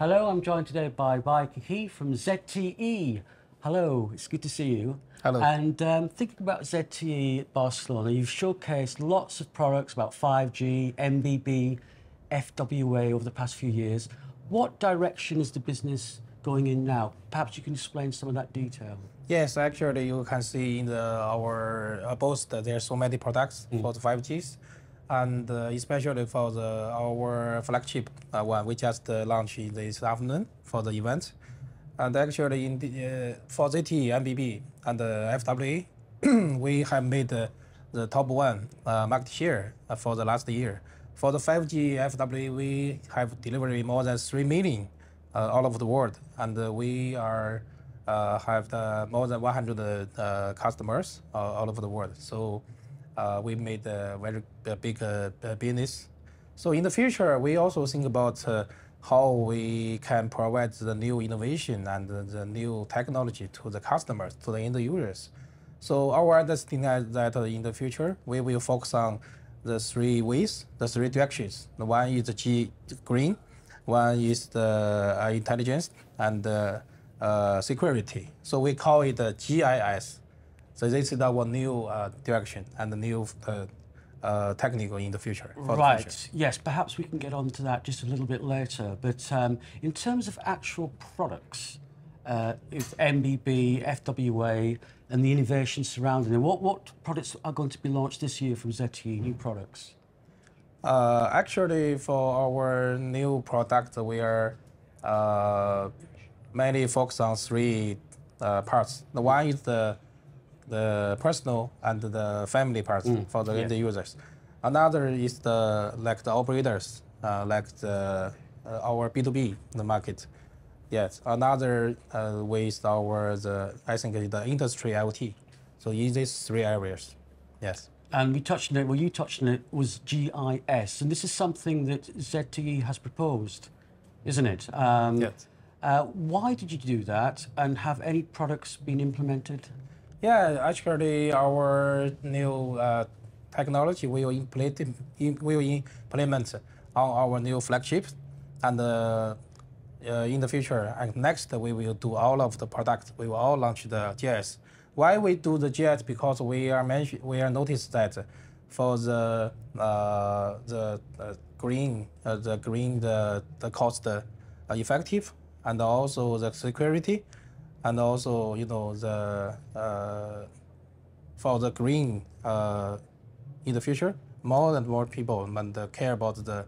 Hello, I'm joined today by Bai Keke from ZTE. Hello, it's good to see you. Hello. And um, thinking about ZTE Barcelona, you've showcased lots of products about 5G, MBB, FWA over the past few years. What direction is the business going in now? Perhaps you can explain some of that detail. Yes, actually, you can see in the, our uh, both there are so many products mm. for the 5Gs, and uh, especially for the our flagship uh, one, we just uh, launched this afternoon for the event. And actually, in the, uh, for ZTE, MBB, and uh, FWA, we have made the top one market share for the last year. For the 5G FWA, we have delivered more than 3 million all over the world, and we are uh, have more than 100 uh, customers uh, all over the world. So we made a very big business. So in the future, we also think about how we can provide the new innovation and the new technology to the customers, to the end users. So our understanding is that in the future, we will focus on the three ways, the three directions. The one is the G green, one is the intelligence, and uh, security. So we call it uh, GIS. So this is our new uh, direction and the new uh, uh, technical in the future. right. The future. Yes. Perhaps we can get on to that just a little bit later. But um, in terms of actual products, uh, it's MBB, FWA, and the innovation surrounding them. What what products are going to be launched this year from ZTE? New products. actually, for our new product, we are mainly focused on three uh, parts. The one is the the personal and the family parts mm. for the yeah. end users. Another is the like the operators, uh, like the uh, our B2B the market. Yes. Another uh, way is our the I think the industry IoT. So in these three areas, yes. And we touched on it. Well, you touched on it. Was GIS, and this is something that ZTE has proposed, isn't it? Um, yes. Uh, why did you do that, and have any products been implemented? Yeah, actually, our new uh, technology will implement, will implement on our new flagship, and uh, uh, in the future, and next we will do all of the products. We will all launch the GIS. Why we do the GIS? Because we are we are noticed that for the uh, the uh, green the green the the cost effective and also the security, and also you know the uh, for the green uh, in the future, more and more people and care about the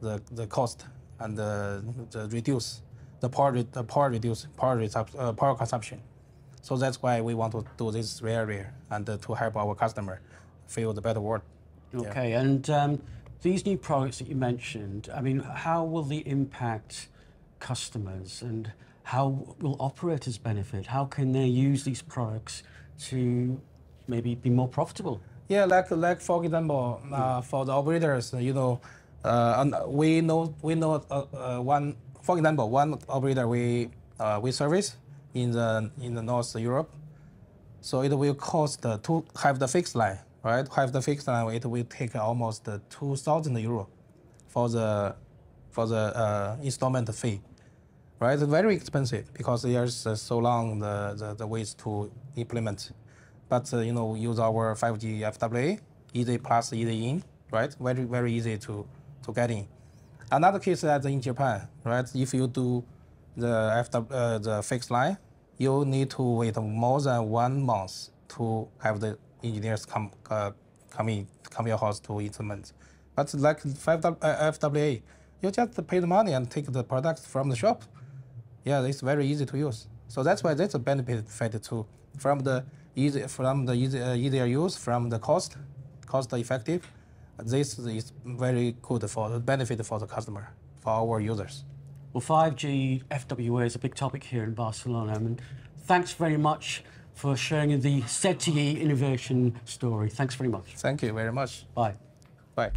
the, the cost and the, the reduce the power the power reduce power uh, power consumption. So that's why we want to do this area and uh, to help our customer feel the better world. Okay, yeah. and um, these new products that you mentioned, I mean, how will they impact customers and how will operators benefit? How can they use these products to maybe be more profitable? Yeah, like like for example, uh, for the operators, you know, uh, we know we know uh, uh, one for example one operator we uh, we service in the in the North Europe, so it will cost to have the fixed line, right? Have the fixed line, it will take almost two thousand euro for the for the uh, installment fee, right? It's very expensive because there's uh, so long the, the, the, ways to implement. But uh, you know, use our 5G FWA, easy plus easy in, right? Very very easy to to get in. Another case that in Japan, right? If you do the FW, uh, the fixed line, you need to wait more than one month to have the engineers come uh, come in come your house to implement. But like 5 uh, FWA, you just pay the money and take the products from the shop. Yeah, it's very easy to use. So that's why that's a benefit factor too. From the easy, from the easy, uh, easier use, from the cost, cost effective, this is very good for the benefit for the customer, for our users. Well, 5G FWA is a big topic here in Barcelona. And thanks very much for sharing the ZTE innovation story. Thanks very much. Thank you very much. Bye. Bye.